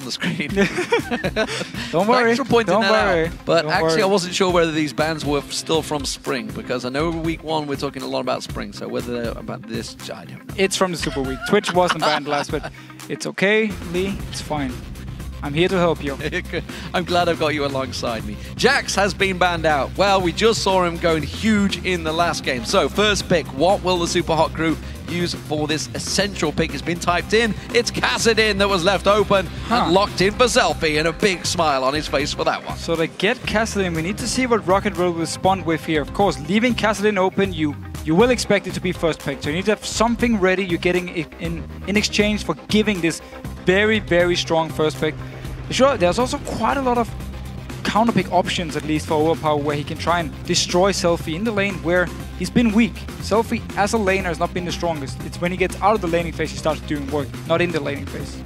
on the screen. don't worry. Thanks for pointing don't that worry. out. But don't actually, worry. I wasn't sure whether these bands were still from spring because I know week one we're talking a lot about spring. So whether they're about this, I don't know. It's from the Super Week. Twitch wasn't banned last, but it's okay, Lee. It's fine. I'm here to help you. I'm glad I've got you alongside me. Jax has been banned out. Well, we just saw him going huge in the last game. So, first pick, what will the Super Hot crew use for this essential pick? It's been typed in. It's Kassadin that was left open Huh. and locked in for selfie, and a big smile on his face for that one. So they get Kassadin, we need to see what Roccat will respond with here. Of course, leaving Kassadin open, you you will expect it to be first pick. So you need to have something ready. You're getting in in exchange for giving this very very strong first pick. Sure, there's also quite a lot of counter pick options at least for Overpow where he can try and destroy Selfie in the lane where he's been weak. Selfie as a laner has not been the strongest. It's when he gets out of the laning phase he starts doing work, not in the laning phase.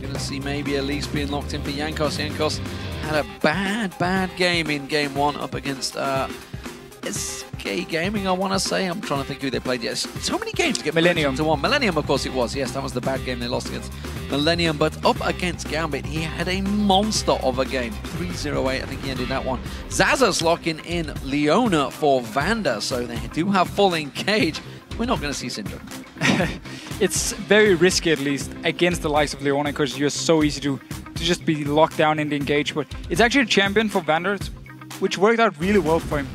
We're to see maybe Elise being locked in for Jankos. Jankos had a bad, bad game in game one up against uh, SK Gaming, I want to say. I'm trying to think who they played. Yes, so many games to get Millennium. to one. Millennium, of course, it was. Yes, that was the bad game they lost against Millennium. But up against Gambit, he had a monster of a game. 3-0-8, I think he ended that one. Zaza's locking in Leona for Vander, so they do have full engage. We're not going to see Syndrome. it's very risky at least against the likes of Leona because you're so easy to, to just be locked down in the engage. But it's actually a champion for Vanders, which worked out really well for him.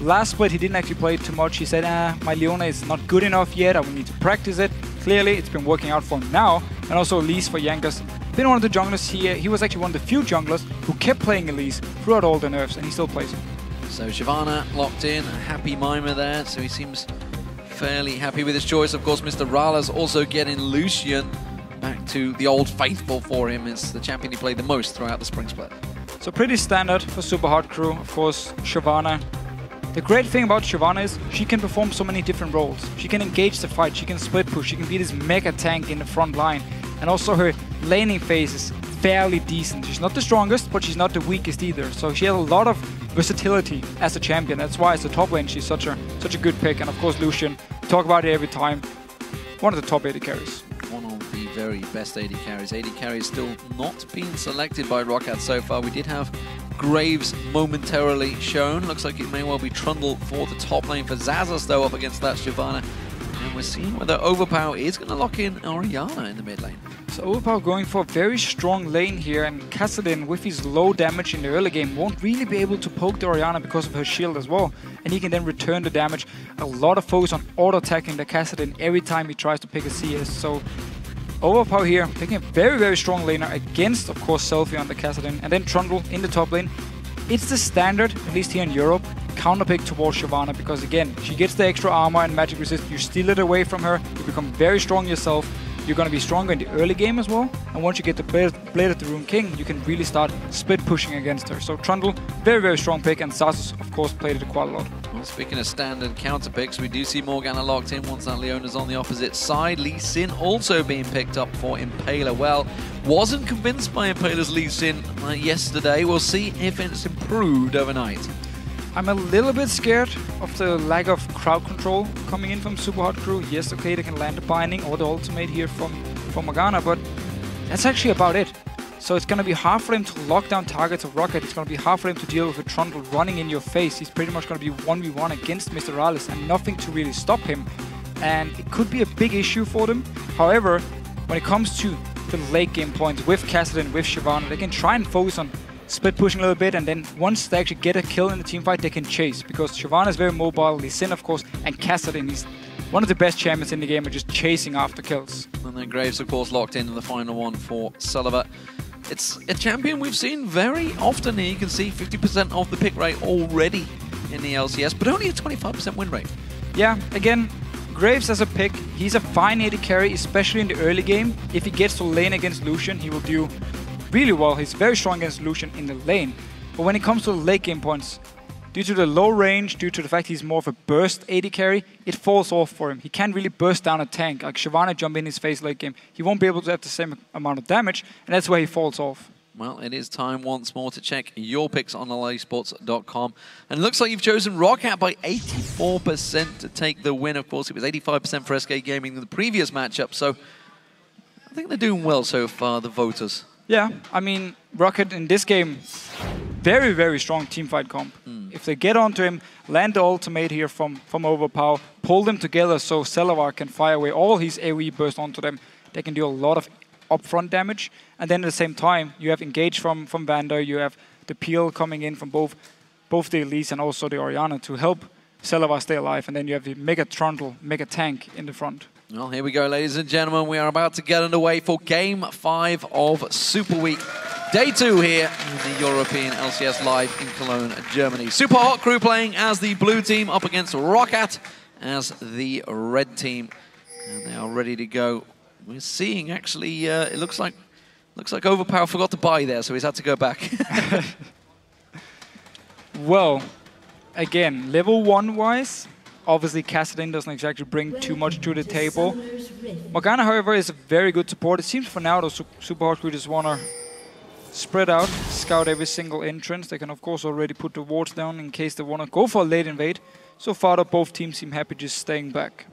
Last split he didn't actually play it too much. He said, ah, my Leona is not good enough yet. I will need to practice it. Clearly, it's been working out for him now. And also Elise for Jankos. Been one of the junglers here. He was actually one of the few junglers who kept playing Elise throughout all the nerfs, and he still plays him. So Shyvana locked in, a happy mimer there, so he seems fairly happy with his choice. Of course, Mr. Rala's also getting Lucian back to the old faithful for him. It's the champion he played the most throughout the spring split. So pretty standard for Super Hot Crew. Of course, Shyvana. The great thing about Shyvana is she can perform so many different roles. She can engage the fight, she can split push, she can be this mega tank in the front line. And also her laning phase is fairly decent. She's not the strongest, but she's not the weakest either. So she has a lot of versatility as a champion. That's why as a top lane she's such a such a good pick. And of course Lucian, talk about it every time. One of the top AD carries. One of the very best AD carries. AD carries still not being selected by Roccat so far. We did have Graves momentarily shown. Looks like it may well be Trundle for the top lane for Xaxus though up against that Shyvana. And we're seeing whether Overpow is going to lock in Orianna in the mid lane. So Overpow going for a very strong lane here and Kassadin with his low damage in the early game won't really be able to poke the Orianna because of her shield as well. And he can then return the damage. A lot of focus on auto-attacking the Kassadin every time he tries to pick a CS. So Overpow here picking a very very strong laner against of course Selfie on the Kassadin and then Trundle in the top lane. It's the standard, at least here in Europe, counter pick towards Shyvana because again, she gets the extra armor and magic resist, you steal it away from her, you become very strong yourself, you're going to be stronger in the early game as well, and once you get the Blade, Blade of the Rune King, you can really start split pushing against her. So Trundle, very very strong pick, and Xaxus of course played it quite a lot. Speaking of standard counter picks, we do see Morgana locked in once that Leona's on the opposite side. Lee Sin also being picked up for Impaler. Well, wasn't convinced by Impaler's Lee Sin uh, yesterday. We'll see if it's improved overnight. I'm a little bit scared of the lack of crowd control coming in from Super Hot Crew. Yes, okay, they can land the binding or the ultimate here from, from Morgana, but that's actually about it. So it's going to be hard for him to lock down targets of Roccat. It's going to be hard for him to deal with a Trundle running in your face. He's pretty much going to be 1v1 against Mr. Rallis and nothing to really stop him. And it could be a big issue for them. However, when it comes to the late game points with Kassadin, with Shyvana, they can try and focus on split pushing a little bit, and then once they actually get a kill in the team fight, they can chase because Shyvana is very mobile, Lee Sin, of course, and Kassadin is one of the best champions in the game are just chasing after kills. And then Graves, of course, locked in the final one for Celaver. It's a champion we've seen very often here. You can see 50% of the pick rate already in the LCS, but only a 25% win rate. Yeah, again, Graves as a pick, he's a fine AD carry, especially in the early game. If he gets to lane against Lucian, he will do really well. He's very strong against Lucian in the lane. But when it comes to late game points, due to the low range, due to the fact he's more of a burst AD carry, it falls off for him. He can't really burst down a tank. Like Shyvana jump in his face late game, he won't be able to have the same amount of damage, and that's where he falls off. Well, it is time once more to check your picks on LASports.com. And it looks like you've chosen Roccat by 84% to take the win. Of course, it was 85% for SK Gaming in the previous matchup, so I think they're doing well so far, the voters. Yeah, I mean, Roccat in this game, very, very strong team fight comp. Hmm. If they get onto him, land the ultimate here from, from Overpow, pull them together so Celaver can fire away all his AoE burst onto them, they can do a lot of upfront damage. And then at the same time, you have Engage from, from Vander, you have the Peel coming in from both both the Elise and also the Orianna to help Celaver stay alive. And then you have the Mega Trundle, Mega Tank in the front. Well, here we go, ladies and gentlemen. We are about to get underway for Game 5 of Super Week. Day 2 here in the European LCS Live in Cologne, Germany. Super Hot Crew playing as the blue team up against Roccat as the red team. And they are ready to go. We're seeing, actually, uh, it looks like looks like Overpow forgot to buy there, so he's had to go back. Well, again, level 1 wise, obviously Kassadin doesn't exactly bring too much to the table. Morgana, however, is a very good support. It seems for now the Super Hot Crew just want to spread out, scout every single entrance. They can, of course, already put the wards down in case they want to go for a late invade. So far, though, both teams seem happy just staying back.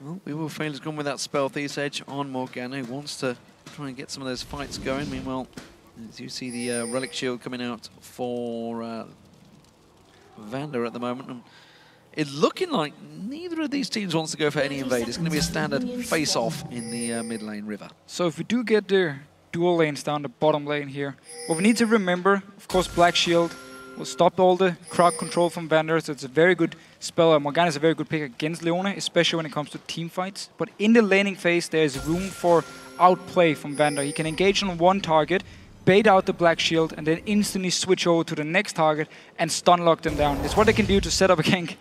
well, we will fail has gone with that spell Thief's Edge on Morgana, who wants to try and get some of those fights going. Meanwhile, as you see the uh, Relic Shield coming out for uh, Vander at the moment. And it's looking like neither of these teams wants to go for any invade. It's going to be a standard face-off in the uh, mid lane river. So if we do get the dual lanes down the bottom lane here, what we need to remember, of course, Black Shield will stop all the crowd control from Vander, so it's a very good spell. Uh, Morgana is a very good pick against Leona, especially when it comes to team fights. But in the laning phase, there's room for outplay from Vander. He can engage on one target, bait out the Black Shield, and then instantly switch over to the next target and stun lock them down. It's what they can do to set up a gank.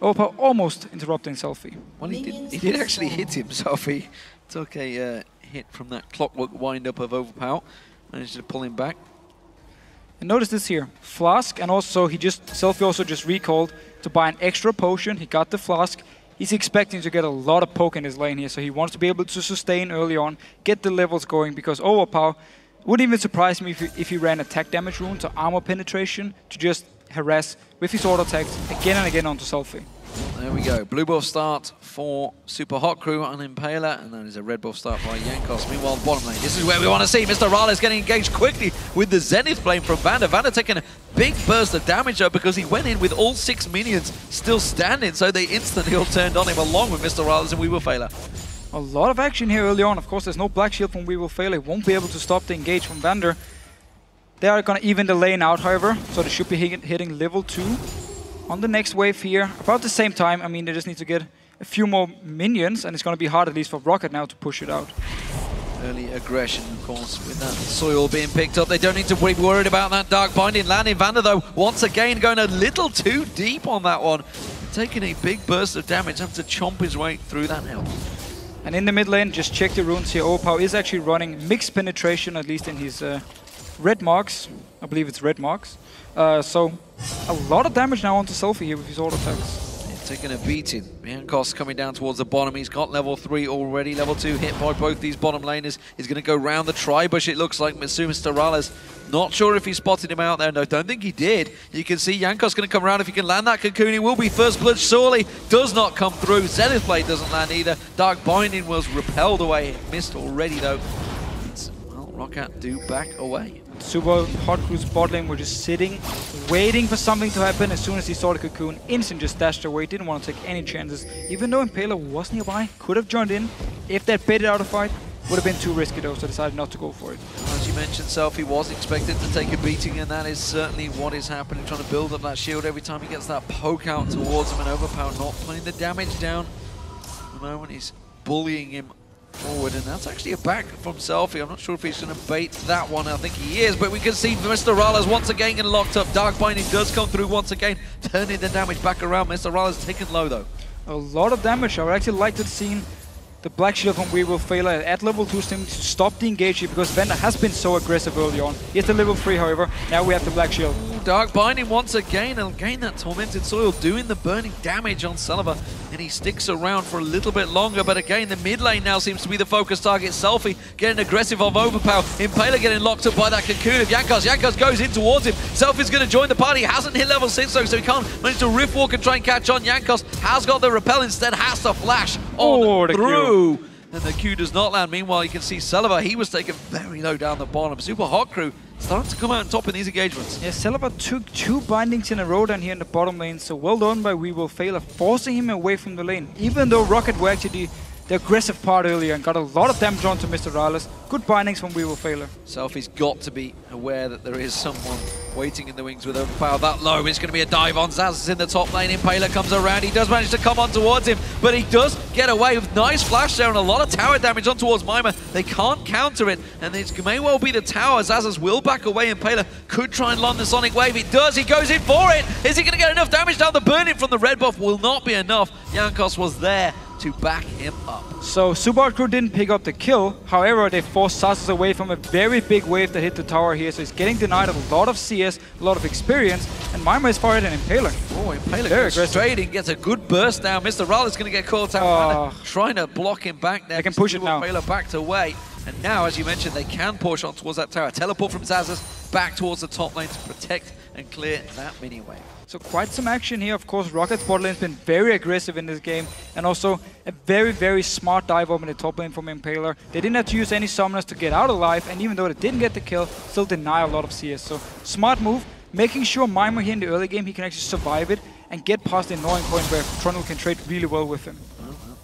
Opa almost interrupting Selfie. Well, he did, he did actually hit himself. He took a uh, hit from that clockwork wind-up of Overpow. Managed to pull him back. And notice this here, Flask, and also he just, Selfie also just recalled to buy an extra potion. He got the Flask. He's expecting to get a lot of poke in his lane here, so he wants to be able to sustain early on, get the levels going, because Overpow wouldn't even surprise me if he, if he ran attack damage rune to armor penetration to just harass with his auto attacks again and again onto Selfie. There we go. Blue buff start for Super Hot Crew on Impaler, and then there's a red buff start by Jankos. Meanwhile, bottom lane, this is where we want to see Mr. Rales getting engaged quickly with the Zenith Flame from Vander. Vander taking a big burst of damage though because he went in with all six minions still standing, so they instantly all turned on him along with Mr. Rales and We Will Failure. A lot of action here early on. Of course, there's no Black Shield from We Will Fail. It won't be able to stop the engage from Vander. They are going to even the lane out, however, so they should be hitting level 2 on the next wave here. About the same time, I mean, they just need to get a few more minions, and it's going to be hard, at least for Roccat now, to push it out. Early aggression, of course, with that soil being picked up. They don't need to be worried about that Dark Binding landing. Vander, though, once again going a little too deep on that one. Taking a big burst of damage, having to chomp his way through that hill. And in the mid lane, just check the runes here. Opao is actually running mixed penetration, at least in his uh, red marks. I believe it's red marks. Uh, so a lot of damage now onto Selfie here with his auto attacks. Yeah, taking a beating. Jankos coming down towards the bottom. He's got level 3 already. Level 2 hit by both these bottom laners. He's going to go round the tri-bush, it looks like. Mitsu Sterales. Not sure if he spotted him out there. No, don't think he did. You can see Jankos going to come around. If he can land that cocoon, he will be first blood. Surely does not come through. Zenith Blade doesn't land either. Dark Binding was repelled away. Missed already, though. It's, well, Roccat do back away. Super Hot Crew's bot lane were just sitting, waiting for something to happen. As soon as he saw the cocoon, instant just dashed away, didn't want to take any chances. Even though Impaler was nearby, could have joined in. If they had baited out a fight, would have been too risky though, so decided not to go for it. As you mentioned, Selfie was expected to take a beating, and that is certainly what is happening. Trying to build up that shield every time he gets that poke out towards him, and Overpow not putting the damage down. At the moment, he's bullying him forward, and that's actually a back from Selfie. I'm not sure if he's going to bait that one. I think he is, but we can see Mr. Rales once again getting locked up. Dark Binding does come through once again, turning the damage back around. Mr. Rales taken low, though. A lot of damage. I would actually like to have seen the Black Shield from We Will Fail at level 2 stim to stop the engage here because Vander has been so aggressive early on. He has the level 3 however, now we have the Black Shield. Dark Binding once again, and again that Tormented Soil doing the burning damage on Celaver, and he sticks around for a little bit longer, but again the mid lane now seems to be the focus target. Selfie getting aggressive of Overpow, Impaler getting locked up by that Cocoon of Jankos. Jankos goes in towards him, Selfie's going to join the party, hasn't hit level 6 though, so he can't manage to Rift Walk and try and catch on. Jankos has got the repel instead, has to flash on Oh, through. and the Q does not land. Meanwhile, you can see Celaver, he was taken very low down the bottom. Super Hot Crew starting to come out on top in these engagements. Yeah, Celaver took two bindings in a row down here in the bottom lane, so well done by We Will Failure, forcing him away from the lane. Even though Roccat were actually the aggressive part earlier and got a lot of damage onto Mr. Rallis. Good bindings from We Will Failure. Selfie's got to be aware that there is someone waiting in the wings with Overpow that low. It's going to be a dive on Zaz in the top lane. Impaler comes around. He does manage to come on towards him, but he does get away with nice flash there and a lot of tower damage on towards Mimer. They can't counter it, and it may well be the tower. Xaxus will back away. Impaler could try and land the Sonic Wave. He does. He goes in for it. Is he going to get enough damage down? The burning from the red buff will not be enough. Jankos was there to back him up. So Subaru crew didn't pick up the kill. However, they forced Xaxus away from a very big wave that hit the tower here. So he's getting denied a lot of CS, a lot of experience. And Mimer is fired an Impaler. Oh, Impaler very goes straight gets a good burst now. Mr. Rall is going to get caught out. Uh, trying to block him back there. They can push it now. Impaler backed away. And now, as you mentioned, they can push on towards that tower. Teleport from Xaxus back towards the top lane to protect and clear that mini wave. So quite some action here. Of course, Roccat's bot lane has been very aggressive in this game. And also a very, very smart dive up in the top lane from Impaler. They didn't have to use any summoners to get out alive. And even though they didn't get the kill, still deny a lot of CS. So smart move. Making sure Mimer here in the early game, he can actually survive it and get past the annoying point where Trundle can trade really well with him.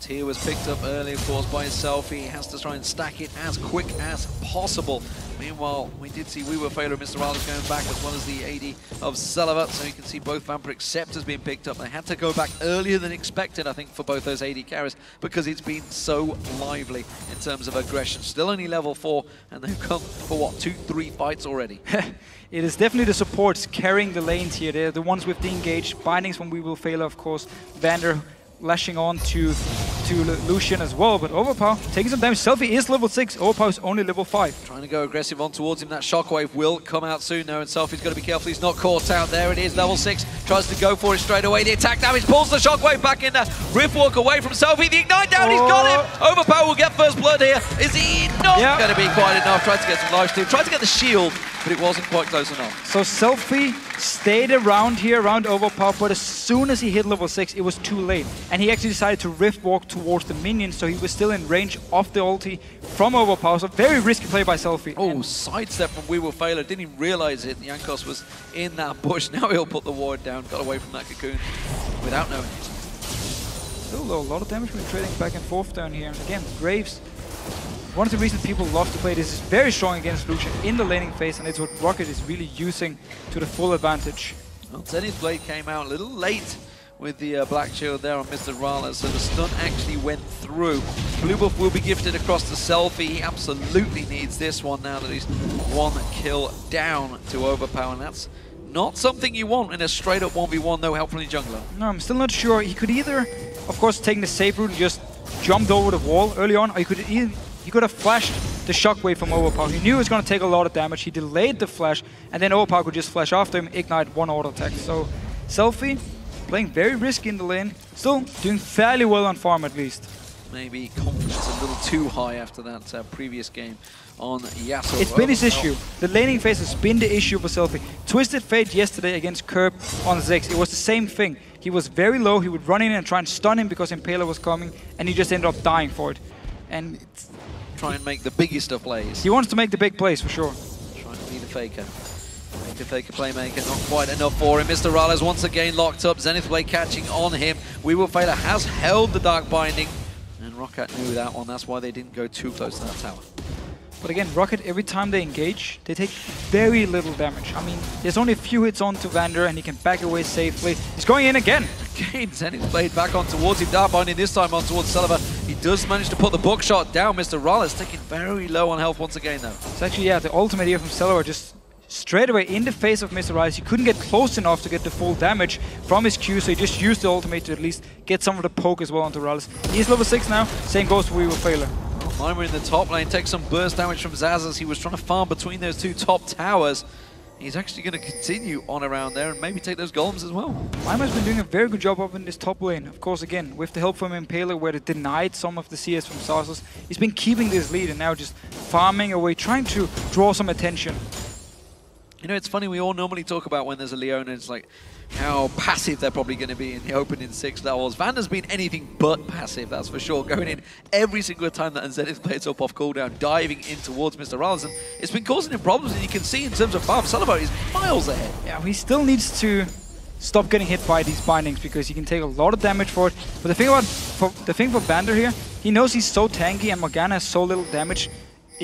Tear was picked up early, of course, by Selfie. He has to try and stack it as quick as possible. Meanwhile, we did see We Were Failure Mr. Riley's going back as well as the AD of Celaver, so you can see both Vampiric Scepters being picked up. They had to go back earlier than expected, I think, for both those AD carries because it's been so lively in terms of aggression. Still only level 4, and they've come for, what, two, three fights already? it is definitely the supports carrying the lanes here. They're the ones with the engaged bindings from We Will Failure, of course. Vander lashing on to to Lucian as well, but Overpow taking some damage. Selfie is level 6, Overpow is only level 5. Trying to go aggressive on towards him. That Shockwave will come out soon now, and Selfie's got to be careful he's not caught out. There it is, level 6. Tries to go for it straight away. The attack damage pulls the Shockwave back in there. Walk away from Selfie. The Ignite down, oh. he's got him! Oh. Overpow will get first blood here. Is he not yep. going to be quite enough? Tried to get some life steal. Tried to get the shield, but it wasn't quite close enough. So Selfie stayed around here, around Overpow, but as soon as he hit level 6, it was too late. And he actually decided to Rift walk towards the minions, so he was still in range of the ulti from Overpow. So very risky play by Selfie. Oh, sidestep from We Will Failure. Didn't even realize it. Jankos was in that bush. Now he'll put the ward down. Got away from that cocoon without knowing it. Still, though, a lot of damage being trading back and forth down here. And again, Graves one of the reasons people love to play this is very strong against Lucian in the laning phase, and it's what Roccat is really using to the full advantage. Well, Blade came out a little late with the uh, Black Shield there on Mr. Rala, so the stun actually went through. Blue buff will be gifted across the Selfie. He absolutely needs this one now that he's one kill down to Overpow, and that's not something you want in a straight-up 1v1, no help from the jungler. No, I'm still not sure. He could either, of course, take the safe route and just jumped over the wall early on, or he could he could have flashed the shockwave from Overpow. He knew it was going to take a lot of damage. He delayed the flash, and then Overpow could just flash after him, ignite one auto attack. So Selfie playing very risky in the lane, still doing fairly well on farm at least. Maybe confidence a little too high after that uh, previous game on Yasuo. It's been his issue. The laning phase has been the issue for Selfie. Twisted Fate yesterday against Curb on Zex, it was the same thing. He was very low, he would run in and try and stun him because Impaler was coming, and he just ended up dying for it. And try and make the biggest of plays. He wants to make the big plays for sure. Trying to be the faker. Make the faker playmaker, not quite enough for him. Mr. Rales once again locked up. Zenith Blade catching on him. We Will Failure has held the Dark Binding. And Roccat knew that one. That's why they didn't go too close to that tower. But again, Roccat, every time they engage, they take very little damage. I mean, there's only a few hits on to Vander, and he can back away safely. He's going in again. Again, sending the blade back on towards him. Dark Binding this time on towards Celaver. He does manage to put the buckshot down. Mr. Rollis taking very low on health once again, though. It's actually, yeah, the ultimate here from Celaver just straight away in the face of Mr. Rise. He couldn't get close enough to get the full damage from his Q, so he just used the ultimate to at least get some of the poke as well onto Rise. He's level 6 now. Same goes for We Will Failure. Mimer in the top lane takes some burst damage from Zaz as he was trying to farm between those two top towers. He's actually going to continue on around there and maybe take those golems as well. Mimer's been doing a very good job up in this top lane. Of course, again, with the help from Impaler, where they denied some of the CS from Xaxus, he's been keeping this lead and now just farming away, trying to draw some attention. You know, it's funny, we all normally talk about when there's a Leona, it's like how passive they're probably going to be in the opening six levels. Vander's been anything but passive, that's for sure. Going in every single time that Zenith plays up off cooldown, diving in towards Mr. And it's been causing him problems, and you can see in terms of farm, Salabo is miles ahead. Yeah, he still needs to stop getting hit by these bindings because he can take a lot of damage for it. But the thing about for, the thing for Vander here, he knows he's so tanky and Morgana has so little damage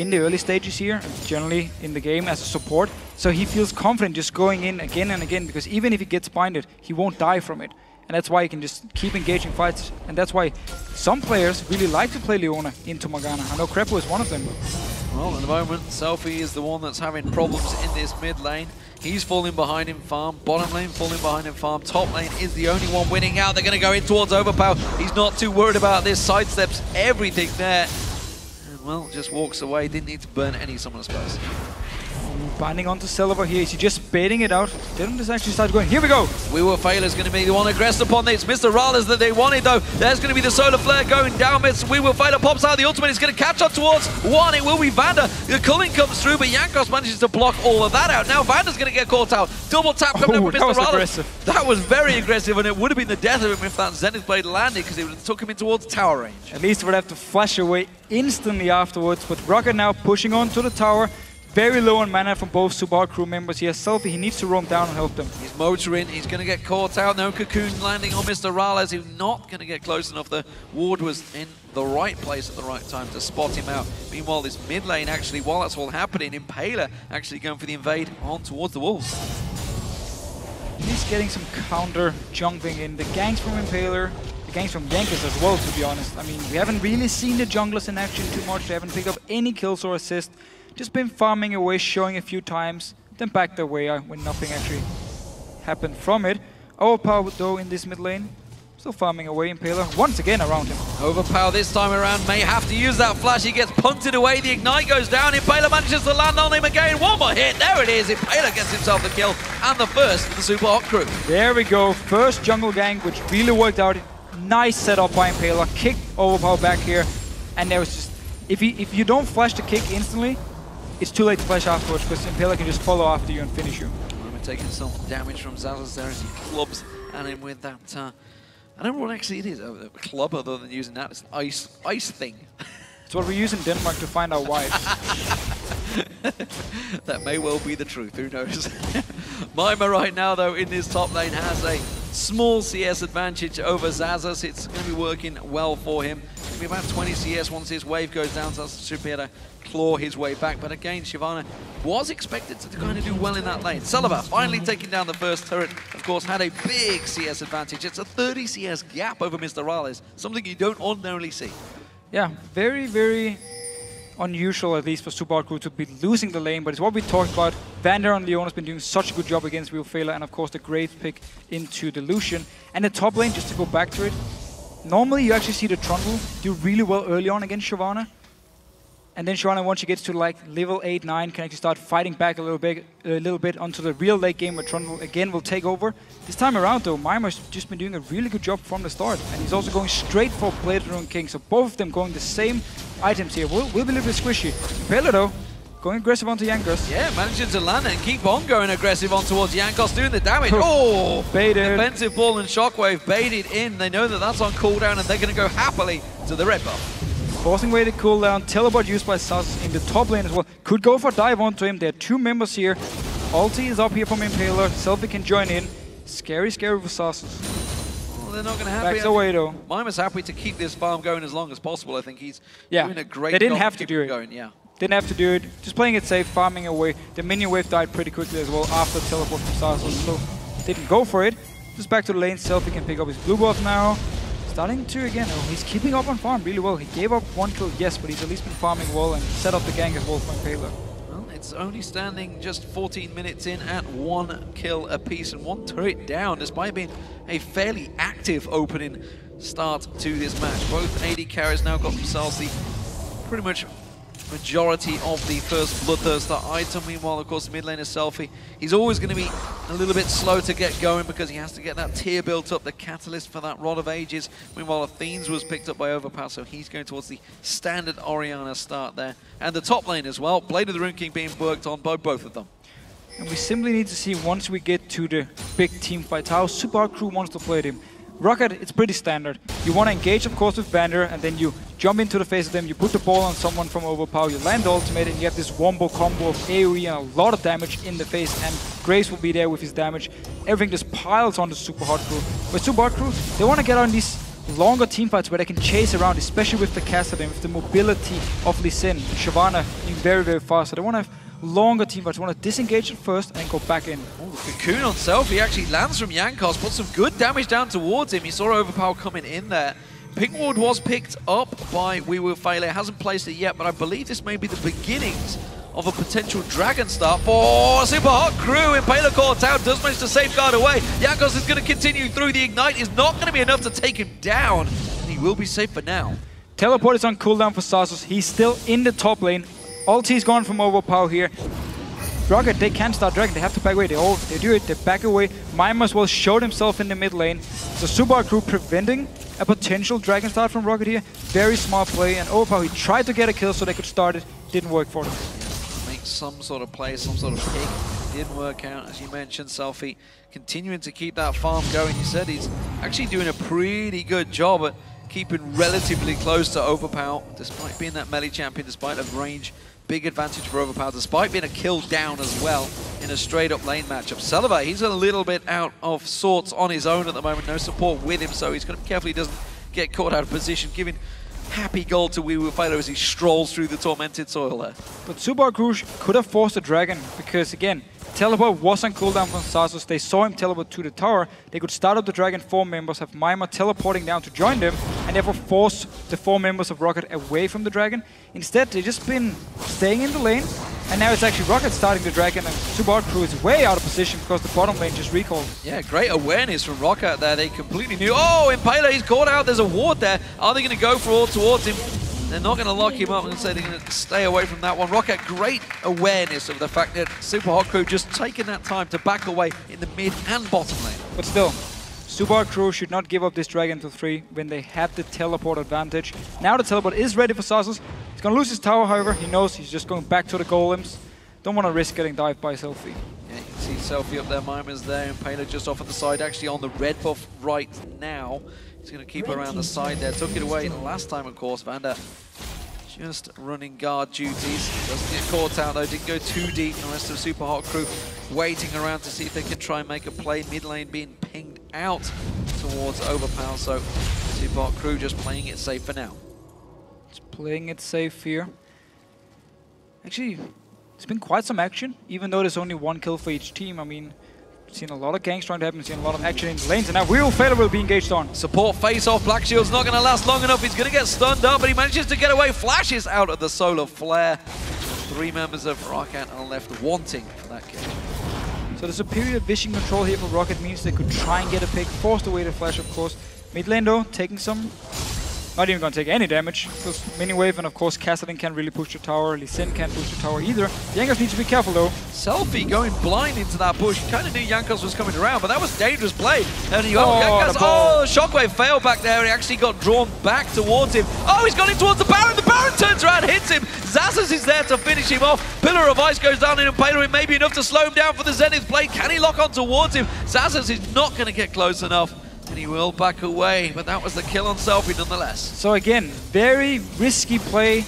in the early stages here, generally in the game as a support. So he feels confident just going in again and again because even if he gets binded, he won't die from it. And that's why he can just keep engaging fights. And that's why some players really like to play Leona into Morgana. I know Krepo is one of them. Well, at the moment, Selfie is the one that's having problems in this mid lane. He's falling behind in farm. Bottom lane falling behind in farm. Top lane is the only one winning out. They're going to go in towards Overpow. He's not too worried about this. Sidesteps everything there. Well, just walks away. Didn't need to burn any Summoner spells. Binding onto Silver here. Is he just baiting it out? Didn't just actually start going. Here we go. We Will Fail is going to be the one aggressed upon this. Mr. Rallis that they wanted, though. There's going to be the Solar Flare going down. Miss We Will Fail pops out. The ultimate is going to catch up towards one. It will be Vander. The culling comes through, but Jankos manages to block all of that out. Now Vander's going to get caught out. Double tap coming oh, up with Mr. Rallis. That was very aggressive, and it would have been the death of him if that Zenith blade landed, because it would have took him in towards tower range. At least would have to flash away instantly afterwards. with Roccat now pushing on to the tower. Very low on mana from both Subar crew members. He has Selfie. He needs to roam down and help them. He's motoring. He's going to get caught out. No Cocoon landing on Mr. Rales, He's not going to get close enough. The ward was in the right place at the right time to spot him out. Meanwhile, this mid lane, actually, while that's all happening, Impaler actually going for the invade on towards the Wolves. He's getting some counter jungling in. The ganks from Impaler, the ganks from Jankos as well, to be honest. I mean, we haven't really seen the junglers in action too much. They haven't picked up any kills or assists. Just been farming away, showing a few times, then backed away uh, when nothing actually happened from it. Overpow though in this mid lane. Still farming away Impaler once again around him. Overpow this time around may have to use that flash. He gets punted away. The ignite goes down. Impaler manages to land on him again. One more hit. There it is. Impaler gets himself the kill and the first for the Super Hot crew. There we go. First jungle gang, which really worked out. Nice setup by Impaler. Kicked Overpow back here. And there was just... If you, if you don't flash the kick instantly, it's too late to flash afterwards because Impaler can just follow after you and finish you. We're taking some damage from Xaxus there as he clubs at him with that... Uh, I don't know what actually it is, a club other than using that. It's an ice, ice thing. It's what we use in Denmark to find our wives. that may well be the truth, who knows. Mimer right now, though, in this top lane has a small CS advantage over Xaxus. It's going to be working well for him. Going to be about 20 CS once his wave goes down. Xaxus should be able to claw his way back. But again, Shyvana was expected to kind of do well in that lane. Celaver finally taking down the first turret. Of course, had a big CS advantage. It's a 30 CS gap over Mr. Rallis, something you don't ordinarily see. Yeah, very, very unusual, at least for Subaru to be losing the lane, but it's what we talked about. Vander and Leon has been doing such a good job against Will Failure, and of course the Graves pick into the Lucian. And the top lane, just to go back to it, normally you actually see the Trundle do really well early on against Shyvana, and then Shyvana, once she gets to like level 8, 9, can actually start fighting back a little bit, a little bit onto the real late game where Trundle again will take over. This time around though, Mimer's just been doing a really good job from the start. And he's also going straight for Blade Rune King. So both of them going the same items here. Will, will be a little bit squishy. Pele though, going aggressive onto Yankos. Yeah, managing to land and keep on going aggressive on towards Jankos, doing the damage. Oh, baited. Defensive ball and shockwave baited in. They know that that's on cooldown and they're going to go happily to the red buff. Forcing away the cooldown, teleport used by Sus in the top lane as well. Could go for dive onto him. There are two members here. Ulti is up here from Impaler. Selfie can join in. Scary, scary for. Well, they're not going to happy. Backs away though. Mimer's happy to keep this farm going as long as possible. I think he's yeah. doing a great They didn't job have to do it. Going. Yeah. Didn't have to do it. Just playing it safe, farming away. The minion wave died pretty quickly as well after teleport from Sus. So didn't go for it. Just back to the lane. Selfie can pick up his blue buff now. Starting to again, oh, he's keeping up on farm really well. He gave up one kill, yes, but he's at least been farming well and set up the gang as well for Impaler. Well, it's only standing just 14 minutes in at one kill apiece and one turret down, despite being a fairly active opening start to this match. Both AD carries now got themselves the pretty much majority of the first Bloodthirster item. Meanwhile, of course, mid laner Selfie, he's always going to be a little bit slow to get going because he has to get that tear built up, the catalyst for that Rod of Ages. Meanwhile, Athene's was picked up by Overpass, so he's going towards the standard Orianna start there. And the top lane as well, Blade of the Rune King being worked on by both of them. And we simply need to see once we get to the big team fight how Super Crew wants to play them. Roccat, it's pretty standard. You want to engage, of course, with Vander, and then you jump into the face of them, you put the ball on someone from Overpow, you land the ultimate, and you have this wombo combo of AoE and a lot of damage in the face, and Grace will be there with his damage. Everything just piles on the Super Hot Crew. But Super Hot Crew, they want to get on these longer team fights where they can chase around, especially with the Kassadin, with the mobility of Lee Sin, Shyvana being very, very fast. So they want to have longer team fights. want to disengage it first and go back in. Ooh, Cocoon on self, he actually lands from Jankos, puts some good damage down towards him. He saw Overpow coming in there. Pink Ward was picked up by We Will Fail. It hasn't placed it yet, but I believe this may be the beginnings of a potential Dragon start for Super Hot Crew. Impaler caught Town does manage to safeguard away. Jankos is going to continue through. The Ignite is not going to be enough to take him down, and he will be safe for now. Teleport is on cooldown for Xaxus. He's still in the top lane. Ulti's gone from Overpow here. Roccat, they can't start Dragon. They have to back away. They all they do it. They back away. Mimas well showed himself in the mid lane. So Super Crew preventing a potential Dragon start from Roccat here. Very smart play. And Overpow, he tried to get a kill so they could start it. Didn't work for them. Some sort of play, some sort of pick. Didn't work out, as you mentioned, Selfie. Continuing to keep that farm going. He said he's actually doing a pretty good job at keeping relatively close to Overpow, despite being that melee champion, despite a range big advantage for Overpow, despite being a kill down as well in a straight-up lane matchup. Celaver, he's a little bit out of sorts on his own at the moment. No support with him, so he's going to be careful he doesn't get caught out of position, giving happy goal to Wee Fighter as he strolls through the tormented soil there. But Super Rouge could have forced a dragon because, again, Teleport was on cooldown from Xaxus. They saw him teleport to the tower. They could start up the Dragon 4 members, have Mimer teleporting down to join them, and therefore force the 4 members of Roccat away from the Dragon. Instead, they've just been staying in the lane, and now it's actually Roccat starting the Dragon, and Super Crew is way out of position because the bottom lane just recalled. Yeah, great awareness from Roccat there. They completely knew. Oh, Impaler, he's caught out. There's a ward there. Are they going to go for all towards him? They're not going to lock him up and say they're going to stay away from that one. Roccat, great awareness of the fact that Super Hot Crew just taking that time to back away in the mid and bottom lane. But still, Super Hot Crew should not give up this Dragon to 3 when they have the teleport advantage. Now the teleport is ready for Xaxus. He's going to lose his tower, however. He knows he's just going back to the golems. Don't want to risk getting dived by Selfie. Yeah, you can see Selfie up there, Mimer's there, and Paler just off on the side, actually on the red buff right now. He's going to keep around the side there. Took it away last time, of course. Vander just running guard duties. Doesn't get caught out though. Didn't go too deep. The rest of the Super Hot crew waiting around to see if they can try and make a play. Mid lane being pinged out towards Overpow. So Super Hot crew just playing it safe for now. Just playing it safe here. Actually, it's been quite some action, even though there's only one kill for each team. I mean, Seen a lot of ganks trying to happen, seen a lot of action in the lanes, and now Real Failure will be engaged on. Support face-off, Black Shield's not going to last long enough, he's going to get stunned up, but he manages to get away, flashes out of the Solar Flare. Three members of Roccat are left wanting for that kill. So the superior vision control here for Roccat means they could try and get a pick, forced away the flash of course. Mid lane though, taking some not even going to take any damage, because Mini Wave and of course Kassadin can't really push the tower, Lee Sin can't push the tower either. Jankos needs to be careful though. Selfie going blind into that push. Kind of knew Jankos was coming around, but that was dangerous play. And he, oh, oh Jankos, oh, Shockwave failed back there. He actually got drawn back towards him. Oh, he's gone in towards the Baron. The Baron turns around, hits him. Xaxus is there to finish him off. Pillar of Ice goes down in Impaler. It may be enough to slow him down for the Zenith blade. Can he lock on towards him? Xaxus is not going to get close enough and he will back away, but that was the kill on Selfie nonetheless. So again, very risky play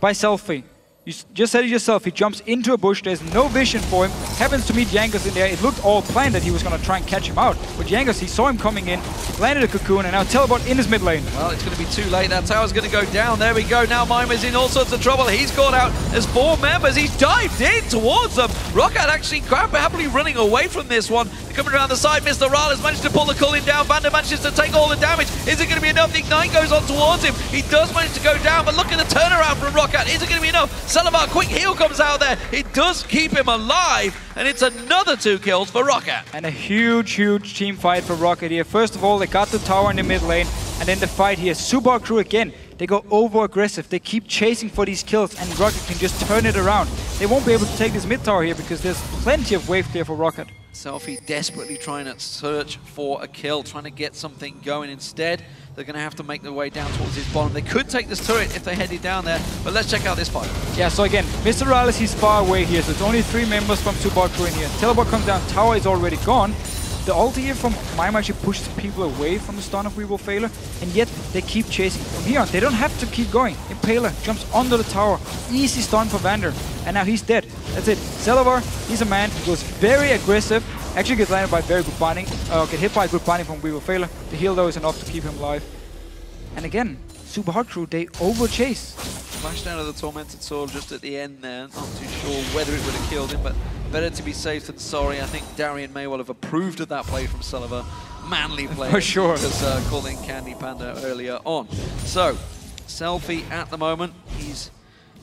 by Selfie. You just said it yourself, he jumps into a bush, there's no vision for him, happens to meet Jankos in there. It looked all planned that he was going to try and catch him out, but Jankos, he saw him coming in, landed a cocoon, and now teleport in his mid lane. Well, it's going to be too late. That tower's going to go down. There we go. Now Mimer's in all sorts of trouble. he's caught out. There's four members. He's dived in towards them. Roccat actually quite happily running away from this one. Coming around the side, Mr. Ral has managed to pull the Culling down. Vander manages to take all the damage. Is it going to be enough? The Ignite goes on towards him. He does manage to go down, but look at the turnaround from Roccat. Is it going to be enough? Celaver, quick heal comes out there. It does keep him alive, and it's another two kills for Roccat. And a huge, huge team fight for Roccat here. First of all, they got the tower in the mid lane, and then the fight here. Super Crew again. They go over aggressive. They keep chasing for these kills, and Roccat can just turn it around. They won't be able to take this mid tower here because there's plenty of wave clear for Roccat. Selfie desperately trying to search for a kill, trying to get something going. Instead, they're going to have to make their way down towards his bottom. They could take this turret if they headed down there, but let's check out this fight. Yeah, so again, Mr. Rallis, he's far away here, so it's only three members from Super Crew in here. Teleport comes down, tower is already gone. The ulti here from Mime actually pushes people away from the stun of Weevil Failure, and yet they keep chasing. From here on, they don't have to keep going. Impaler jumps under the tower, easy stun for Vander, and now he's dead. That's it. Celaver, he's a man, he goes very aggressive, actually gets landed by very good binding, uh, get hit by good binding from Weevil Failure. The heal though is enough to keep him alive. And again, Super Hot Crew, they over chase. Flashed out of the Tormented Soul just at the end there. Not too sure whether it would have killed him, but better to be safe than sorry. I think Darien may well have approved of that play from Celaver. Manly play. For sure. Because uh, calling Candy Panda earlier on. So, Selfie at the moment, he's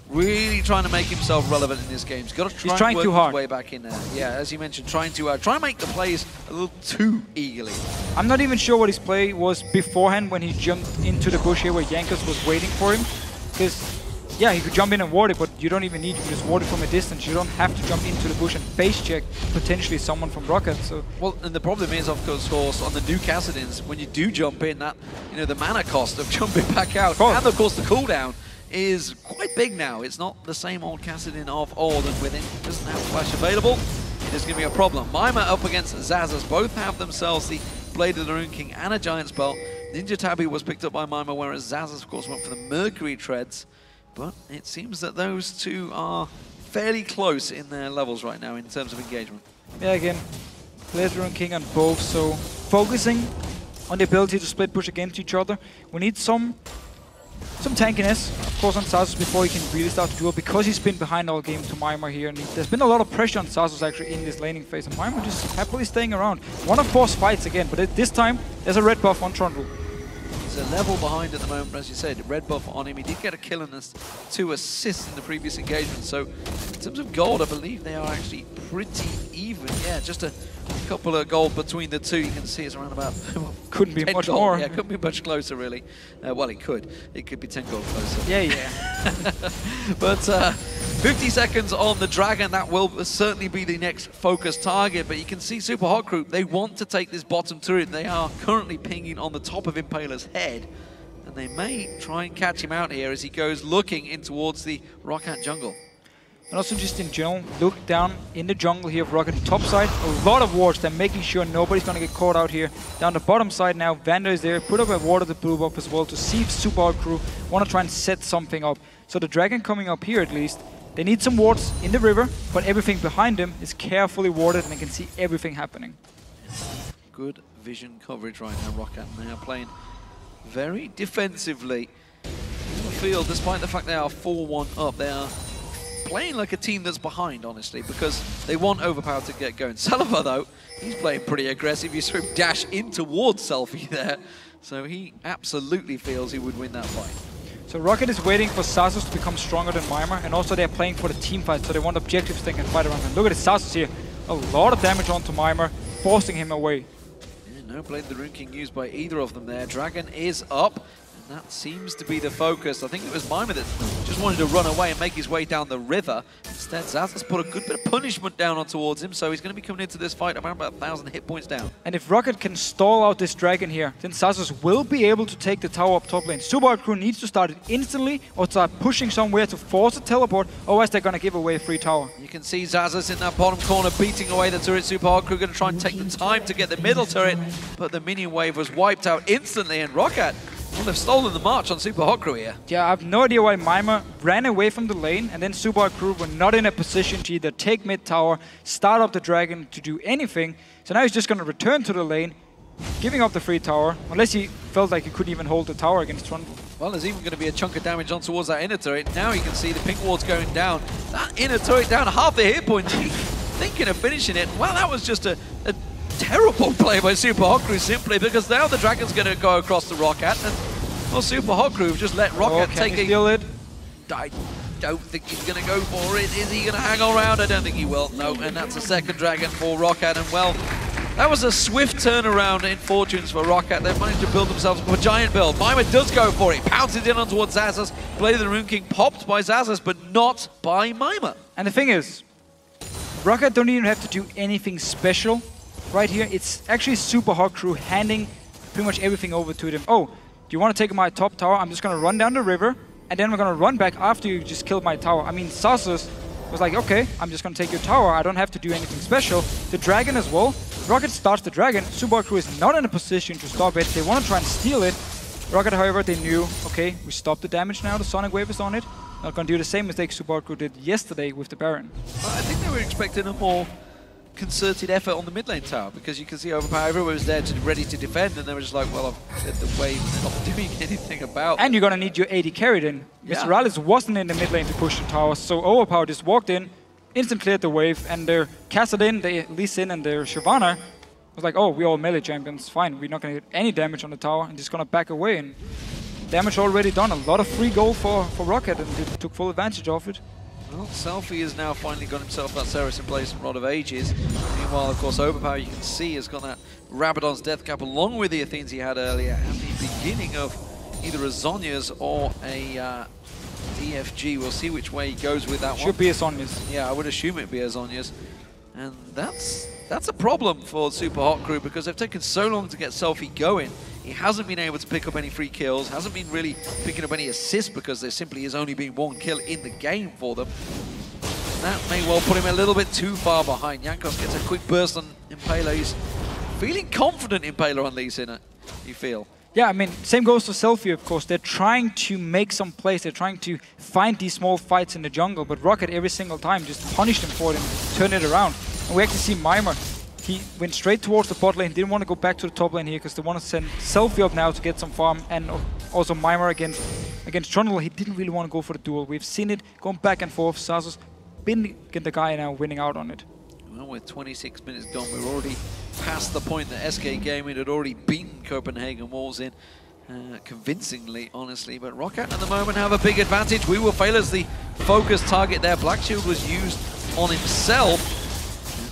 really trying to make himself relevant in this game. He's got to try He's trying and work too his hard. way back in there. Yeah, as you mentioned, trying to uh, try and make the plays a little too eagerly. I'm not even sure what his play was beforehand when he jumped into the bush here where Jankos was waiting for him. Because, yeah, you could jump in and ward it, but you don't even need to just ward it from a distance. You don't have to jump into the bush and face check potentially someone from Roccat. So Well, and the problem is, of course, course, on the new Kassadins, when you do jump in, that you know the mana cost of jumping back out, course. and of course the cooldown is quite big now. It's not the same old Kassadin of old, and with it doesn't have flash available, it is going to be a problem. Mimer up against Xaxus, both have themselves the Blade of the Rune King and a Giant's Belt. Ninja Tabi was picked up by Mimer, whereas Xaxus, of course, went for the Mercury Treads. But it seems that those two are fairly close in their levels right now in terms of engagement. yeah, again, Blazer and King on both. So focusing on the ability to split push against each other. We need some some tankiness, of course, on Xaxus before he can really start to duel because he's been behind all game to Mimer here. And he, there's been a lot of pressure on Xaxus actually in this laning phase. And Mimer just happily staying around. One of force fights again, but this time there's a red buff on Trundle. He's a level behind at the moment, as you said. Red buff on him. He did get a kill and two assists in the previous engagement. So in terms of gold, I believe they are actually pretty even. Yeah, just a couple of gold between the two. You can see it's around about Couldn't be much gold. more. Yeah, couldn't be much closer really. Uh, well, it could. It could be 10 gold closer. Yeah, yeah. but uh, 50 seconds on the Dragon, that will certainly be the next focus target. But you can see Super Hot Group, they want to take this bottom turret. They are currently pinging on the top of Impaler's head. And they may try and catch him out here as he goes looking in towards the Roccat jungle. And also just in general, look down in the jungle here of Roccat top side. A lot of wards. They're making sure nobody's going to get caught out here. Down the bottom side now, Vander is there. Put up a ward of the blue buff as well to see if Super Crew want to try and set something up. So the Dragon coming up here at least. They need some wards in the river, but everything behind them is carefully warded and they can see everything happening. Good vision coverage right now, Roccat. And they are playing very defensively in the field, despite the fact they are 4-1 up. They are playing like a team that's behind, honestly, because they want Overpow to get going. Celaver, though, he's playing pretty aggressive. You saw him dash in towards Selfie there. So he absolutely feels he would win that fight. So Roccat is waiting for Xaxus to become stronger than Mimer, and also they're playing for the team fight, so they want objectives they can fight around. And look at this Xaxus here. A lot of damage onto Mimer, forcing him away. Yeah, no Blade the Rune King used by either of them there. Dragon is up. That seems to be the focus. I think it was Mimer that just wanted to run away and make his way down the river. Instead, Zaz has put a good bit of punishment down on towards him, so he's going to be coming into this fight around about 1,000 hit points down. And if Roccat can stall out this dragon here, then Xaxus will be able to take the tower up top lane. Super Crew needs to start it instantly or start pushing somewhere to force a teleport, otherwise they're gonna give away a free tower. You can see Xaxus in that bottom corner beating away the turret. Super Crew going to try and take the time to get the middle turret, but the minion wave was wiped out instantly, and Roccat will have stolen the march on Super Hot Crew here. Yeah, I have no idea why Mimer ran away from the lane and then Super Crew were not in a position to either take mid tower, start up the dragon to do anything. So now he's just gonna return to the lane, giving up the free tower, unless he felt like he couldn't even hold the tower against Trundle. Well, there's even going to be a chunk of damage on towards that inner turret. Now you can see the pink ward's going down. That inner turret down half the hit points. Thinking of finishing it. Well, that was just a, a terrible play by Super Crew simply because now the Dragon's going to go across the Roccat. And, well, Super Crew just let Oh, take he a... steal it? I don't think he's going to go for it. Is he going to hang around? I don't think he will. No, and that's a second Dragon for Roccat. And, well, That was a swift turnaround in fortunes for Roccat. They've managed to build themselves a giant build. Mimer does go for it. Pounces in on towards Xaxus. Blade of the Rune King popped by Xaxus, but not by Mimer. And the thing is, Roccat don't even have to do anything special right here. It's actually Super Hot Crew handing pretty much everything over to them. Oh, do you want to take my top tower? I'm just going to run down the river, and then we're going to run back after you just killed my tower. I mean, Xaxus was like, okay, I'm just going to take your tower. I don't have to do anything special. The dragon as well. Roccat starts the dragon. Super Hot Crew is not in a position to stop it. They want to try and steal it. Roccat, however, they knew, okay, we stopped the damage now. The Sonic Wave is on it. Not going to do the same mistake Super Hot Crew did yesterday with the Baron. I think they were expecting a more concerted effort on the mid lane tower because you can see Overpow everyone was there to ready to defend and they were just like, well, I've the wave not doing anything about And you're going to need your AD carried in. Yeah. MrRalleZ wasn't in the mid lane to push the tower, so Overpow just walked in, instant cleared the wave, and their Kassadin, their Lee Sin, and their Shyvana was like, oh, we're all melee champions, fine, we're not going to get any damage on the tower, and just going to back away. And damage already done, a lot of free gold for, for Roccat, and they took full advantage of it. Well, Selfie has now finally got himself that Ceres in place from Rod of Ages. Meanwhile, of course, Overpow, you can see, has got that Rabadon's Death Cap along with the Athene's he had earlier at the beginning of either a Zhonya's or a uh, DFG. We'll see which way he goes with that one. Should be a Zhonya's. Yeah, I would assume it'd be a Zhonya's. And that's that's a problem for Super Hot Crew because they've taken so long to get Selfie going. He hasn't been able to pick up any free kills, hasn't been really picking up any assists because there simply has only been one kill in the game for them. That may well put him a little bit too far behind. Jankos gets a quick burst on Impaler. He's feeling confident Impaler on Lee Sin, you feel. Yeah, I mean, same goes for Selfie, of course. They're trying to make some plays. They're trying to find these small fights in the jungle, but Roccat every single time just punished them for them, turn it around. And we actually see Mimer. He went straight towards the bot lane, didn't want to go back to the top lane here because they want to send Selfie up now to get some farm, and also Mimer against against Trundle. He didn't really want to go for the duel. We've seen it going back and forth. Xaxus been the guy now winning out on it. Well, with 26 minutes gone, we're already past the point that SK Gaming had already beaten Copenhagen Wolves in uh, convincingly, honestly. But Roccat at the moment have a big advantage. We will fail as the focus target there. Black Shield was used on himself.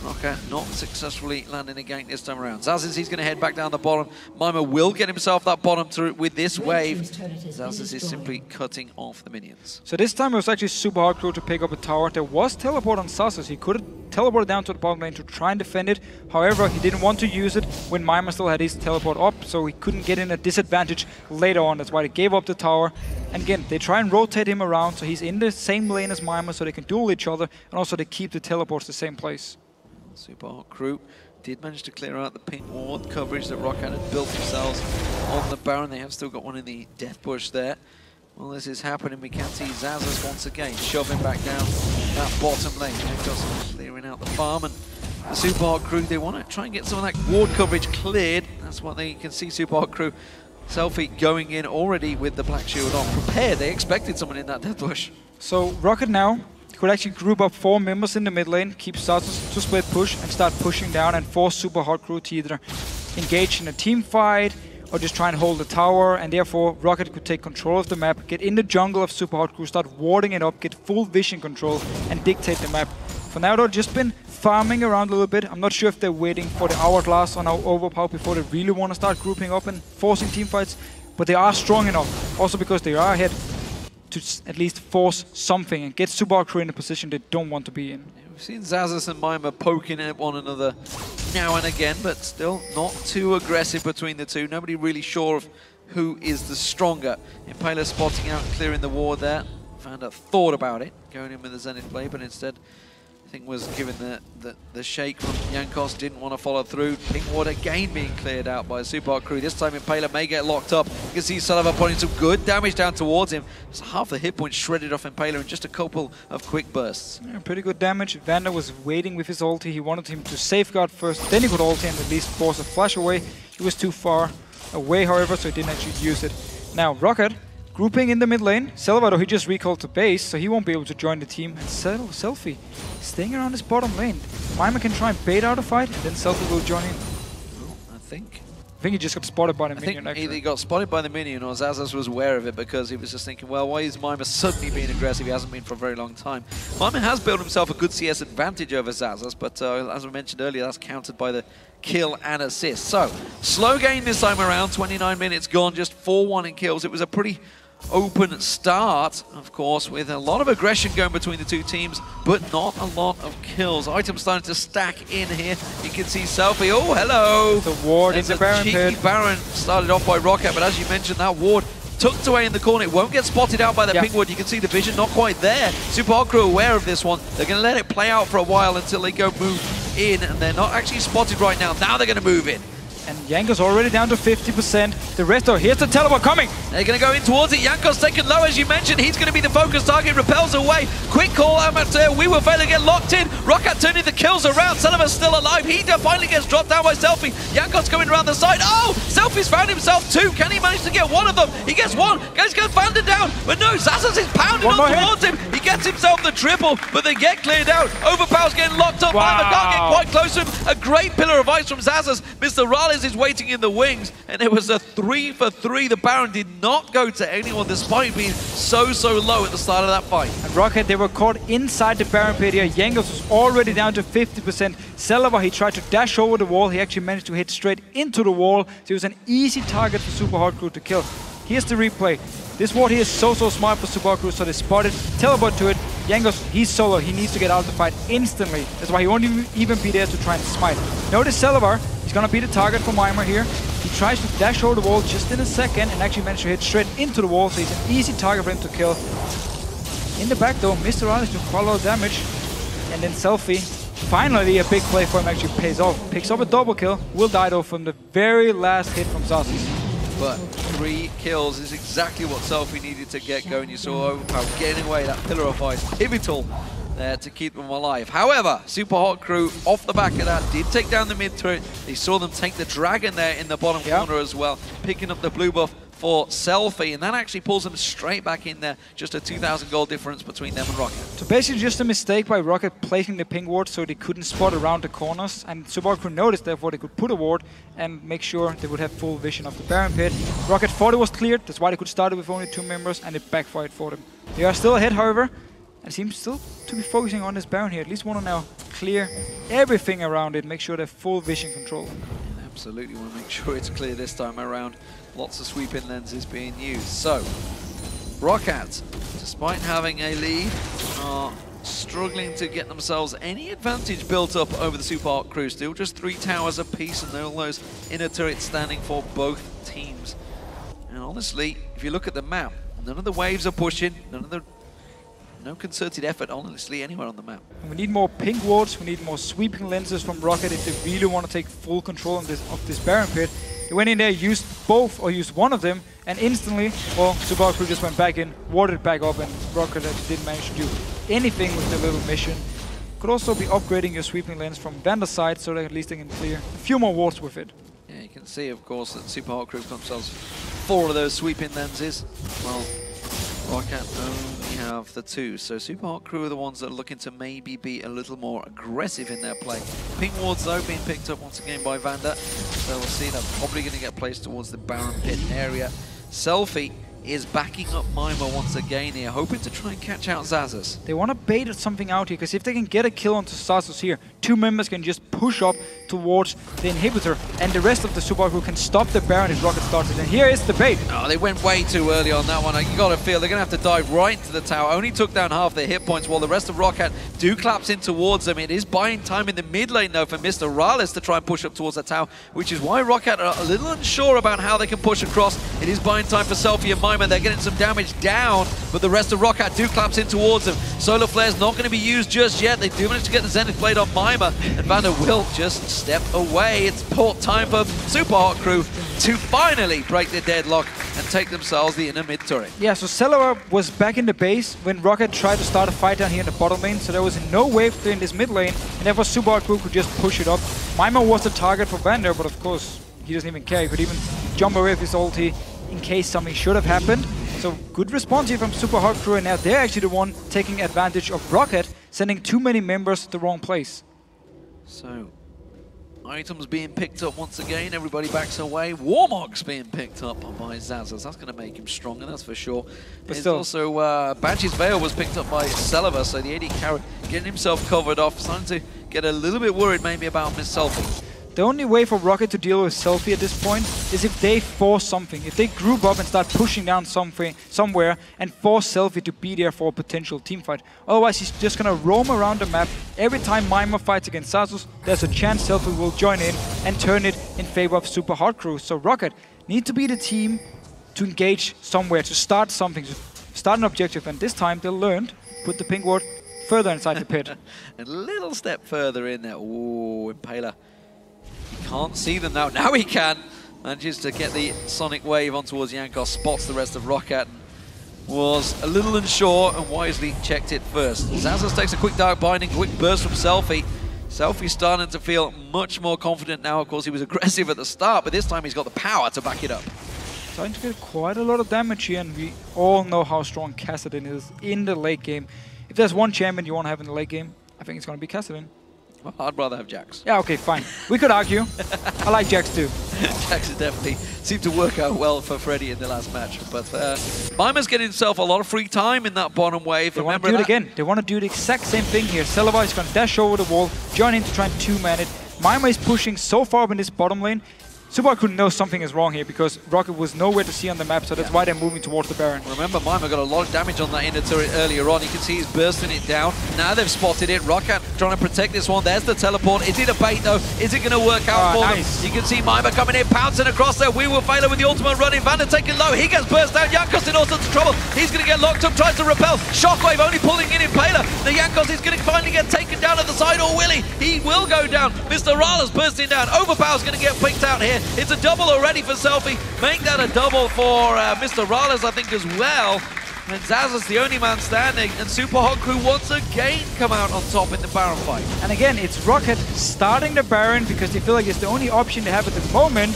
Roccat not successfully landing a gank this time around. Xaxus, he's going to head back down the bottom. Mimer will get himself that bottom through with this wave. Xaxus is simply cutting off the minions. So this time it was actually Super Hot Crew to pick up a tower. There was teleport on Xaxus. He could have teleported down to the bottom lane to try and defend it. However, he didn't want to use it when Mimer still had his teleport up, so he couldn't get in a disadvantage later on. That's why they gave up the tower. And again, they try and rotate him around so he's in the same lane as Mimer so they can duel each other, and also they keep the teleports the same place. Super Hot Crew did manage to clear out the pink ward coverage that Roccat had built themselves on the Baron. They have still got one in the Death Bush there. Well, this is happening. We can see Xaxus once again shoving back down that bottom lane. Jankos clearing out the farm and the Super Crew, they want to try and get some of that ward coverage cleared. That's what they can see Super Crew Selfie going in already with the Black Shield on. Prepared, they expected someone in that Death Bush. So Roccat now could actually group up four members in the mid lane, keep Xaxus to split push, and start pushing down and force Super Hot Crew to either engage in a team fight or just try and hold the tower, and therefore Roccat could take control of the map, get in the jungle of Super Hot Crew, start warding it up, get full vision control, and dictate the map. For now, they've just been farming around a little bit. I'm not sure if they're waiting for the hourglass on our Overpow before they really want to start grouping up and forcing team fights, but they are strong enough, also because they are ahead to at least force something and get Crew in a position they don't want to be in. Yeah, we've seen Xaxus and Mimer poking at one another now and again, but still not too aggressive between the two. Nobody really sure of who is the stronger. Impaler spotting out, clearing the ward there. Found a thought about it, going in with the Zenith Blade, but instead I think was given the, the, the shake from Jankos, didn't want to follow through. Pink Ward again being cleared out by Super Crew. This time Impaler may get locked up. You can see Celaver putting some good damage down towards him. It's half the hit points shredded off Impaler in just a couple of quick bursts. Yeah, pretty good damage. Vander was waiting with his ulti. He wanted him to safeguard first, then he could ulti and at least force a flash away. He was too far away, however, so he didn't actually use it. Now, Roccat grouping in the mid lane. Celaver, he just recalled to base, so he won't be able to join the team. And Sel Selfie staying around his bottom lane. Mimer can try and bait out a fight, and then Selfie will join in. I think I think he just got spotted by the I minion. think either he got spotted by the minion or Xaxus was aware of it because he was just thinking, well, why is Mimer suddenly being aggressive? He hasn't been for a very long time. Mimer has built himself a good CS advantage over Xaxus, but uh, as I mentioned earlier, that's countered by the kill and assist. So, slow game this time around, 29 minutes gone, just 4-1 in kills. It was a pretty open start, of course, with a lot of aggression going between the two teams, but not a lot of kills. Items starting to stack in here. You can see Selfie. Oh, hello! The ward There's the a Baron cheeky pit. Baron started off by Roccat, but as you mentioned, that ward tucked away in the corner. It won't get spotted out by the Yeah. pink ward. You can see the vision not quite there. Super Hot aware of this one. They're going to let it play out for a while until they go move in, and they're not actually spotted right now. Now they're going to move in. And Jankos already down to 50%. The rest are here's the teleport coming. They're going to go in towards it. Jankos taken low, as you mentioned. He's going to be the focus target. Repels away. Quick call, Amateur. We will fail to get locked in. Roccat turning the kills around. Celaver's still alive. He finally gets dropped down by Selfie. Jankos coming around the side. Oh! Selfie's found himself two. Can he manage to get one of them? He gets one. Guys, gets Vander down. But no, Xaxus is pounding One on hit. towards him. He gets himself the triple, but they get cleared out. Overpow's getting locked up. Wow. Mimer can't get quite close to him. A great pillar of ice from Xaxus. Mr. Is waiting in the wings, and it was a three for three. The Baron did not go to anyone despite being so, so low at the start of that fight. And Roccat, they were caught inside the Baron pit here. Jankos was already down to 50%. Celaver, he tried to dash over the wall. He actually managed to hit straight into the wall. So it was an easy target for Super Hot Crew to kill. Here's the replay. This ward here is so, so smart for Crew, so they spotted, teleport to it. Jankos, he's solo. He needs to get out of the fight instantly. That's why he won't even- be there to try and smite. Notice Celaver, he's gonna be the target for Mimer here. He tries to dash over the wall just in a second and actually managed to hit straight into the wall, so he's an easy target for him to kill. In the back though, MrRalleZ to follow damage. And then Selfie, finally a big play for him actually pays off. Picks up a double kill, will die though from the very last hit from Xaxus. But three kills is exactly what Selfie needed to get going. You saw Overpow getting away, that pillar of ice, pivotal there to keep them alive. However, Super Hot Crew, off the back of that, did take down the mid turret. They saw them take the Dragon there in the bottom Yeah. corner as well, picking up the blue buff for Selfie, and that actually pulls them straight back in there. Just a 2,000 gold difference between them and Roccat. So basically just a mistake by Roccat placing the pink ward so they couldn't spot around the corners. And Crew noticed therefore they could put a ward and make sure they would have full vision of the Baron pit. Roccat thought it was cleared, that's why they could start it with only two members and it backfired for them. They are still ahead however, and seems still to be focusing on this Baron here. At least want to now clear everything around it, make sure they have full vision control. Absolutely want to make sure it's clear this time around. Lots of sweeping lenses being used. So, Roccat, despite having a lead, are struggling to get themselves any advantage built up over the Super Hot crew. Still just three towers apiece and all those inner turrets standing for both teams. And honestly, if you look at the map, none of the waves are pushing, none of the no concerted effort, honestly, anywhere on the map. We need more pink wards, we need more sweeping lenses from Roccat if they really want to take full control of this, of this Baron pit. They went in there, used both or used one of them, and instantly, well, Subaru Crew just went back in, warded back up, and Roccat didn't manage to do anything with the little mission. Could also be upgrading your sweeping lens from Vander's side so that at least they can clear a few more wards with it. Yeah, you can see, of course, that Super Hot Crew got themselves four of those sweeping lenses. Well, Roccat only um, have the two. So Super Hot Crew are the ones that are looking to maybe be a little more aggressive in their play. Pink wards, though, being picked up once again by Vander. So we'll see they're probably going to get placed towards the Baron Pit area. Selfie is backing up Mimer once again here, hoping to try and catch out Xaxus. They want to bait something out here, because if they can get a kill onto Xaxus here, two members can just push up towards the inhibitor, and the rest of the Subaru can stop the Baron if Roccat starts it. And here is the bait. Oh, they went way too early on that one. You got to feel they're going to have to dive right into the tower. Only took down half their hit points while the rest of Roccat do collapse in towards them. It is buying time in the mid lane, though, for MrRalleZ to try and push up towards that tower, which is why Roccat are a little unsure about how they can push across. It is buying time for Selfie and Mimer. They're getting some damage down, but the rest of Roccat do collapse in towards them. Solar Flare's not going to be used just yet. They do manage to get the Zenith Blade on Mimer, and Vander will just step away. It's port time for Super Hot Crew to finally break the deadlock and take themselves the inner mid turret. Yeah, so Celaver was back in the base when Roccat tried to start a fight down here in the bottom lane, so there was no wave in this mid lane, and therefore Subaru crew could just push it up. Mimer was the target for Vander, but of course, he doesn't even care. He could even jump away with his ulti in case something should have happened. So good response here from Super Hot Crew, and now they're actually the one taking advantage of Roccat, sending too many members to the wrong place. So, Items being picked up once again. Everybody backs away. Warmog's being picked up by Xaxus. That's going to make him stronger, that's for sure. But There's still. also uh, Banshee's Veil was picked up by Celaver, so the AD carry getting himself covered off. Starting to get a little bit worried maybe about Miss Selfie. The only way for Roccat to deal with Selfie at this point is if they force something. If they group up and start pushing down something somewhere and force Selfie to be there for a potential team fight. Otherwise, he's just gonna roam around the map. Every time Mimer fights against Xaxus, there's a chance Selfie will join in and turn it in favor of Super Hot Crew. So Roccat need to be the team to engage somewhere, to start something, to start an objective. And this time they learned, put the pink ward further inside the pit. a little step further in there. Ooh, Impaler can't see them now. Now he can. Manages to get the Sonic Wave on towards Jankos, spots the rest of Roccat. Was a little unsure and wisely checked it first. Xaxus takes a quick dark binding, quick burst from Selfie. Selfie starting to feel much more confident now. Of course, he was aggressive at the start, but this time he's got the power to back it up. Starting to get quite a lot of damage here, and we all know how strong Kassadin is in the late game. If there's one champion you want to have in the late game, I think it's going to be Kassadin. Well, I'd rather have Jax. Yeah, okay, fine. We could argue. I like Jax too. Jax definitely seemed to work out well for Freddy in the last match. But uh, Mimer's getting himself a lot of free time in that bottom wave. They want to do that? it again. They want to do the exact same thing here. Celaver is going to dash over the wall, join in to try and two-man it. Mimer is pushing so far up in this bottom lane. Subaru know something is wrong here because Roccat was nowhere to see on the map, so that's yeah. why they're moving towards the Baron. Remember, Mimer got a lot of damage on that inner turret earlier on. You can see he's bursting it down. Now they've spotted it. Roccat trying to protect this one. There's the teleport. Is it a bait, though? Is it going to work out for nice. them? You can see Mimer coming in, pouncing across there. We will fail with the ultimate running. Vander taking low. He gets burst down. Jankos in all sorts of trouble. He's going to get locked up, tries to repel. Shockwave only pulling in Impaler. The Jankos is going to finally get taken down at the side, or will he? He will go down. MrRalleZ's bursting down. Overpow's going to get picked out here. It's a double already for Selfie. Make that a double for uh, MrRalleZ, I think, as well. And Zaz's the only man standing, and Super Crew once again come out on top in the Baron fight. And again, it's Roccat starting the Baron because they feel like it's the only option they have at the moment.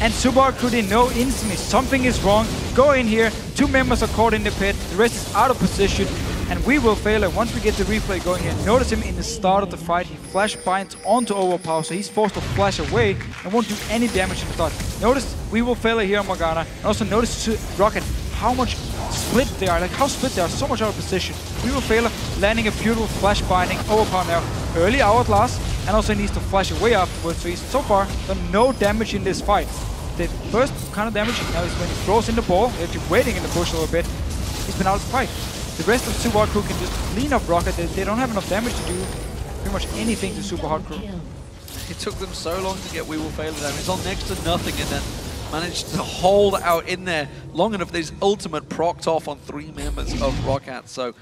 And Crew didn't know instantly something is wrong. Go in here, two members are caught in the pit, the rest is out of position and we will fail it once we get the replay going here. Notice him in the start of the fight, he flash binds onto Overpow, so he's forced to flash away and won't do any damage in the start. Notice we will fail it here on Morgana, and also notice Roccat how much split they are, like how split they are, so much out of position. We will fail landing a beautiful flash binding Overpow now. Early Outlast, and also needs to flash away afterwards, so he's so far done no damage in this fight. The first kind of damage now is when he throws in the ball, actually waiting in the bush a little bit. He's been out of the fight. The rest of Super Hot Crew can just clean up Roccat. They, they, don't have enough damage to do pretty much anything to Super Hot Crew. It took them so long to get We Will Fail down. It's on next to nothing and then managed to hold out in there long enough that his ultimate procked off on three members of Roccat. So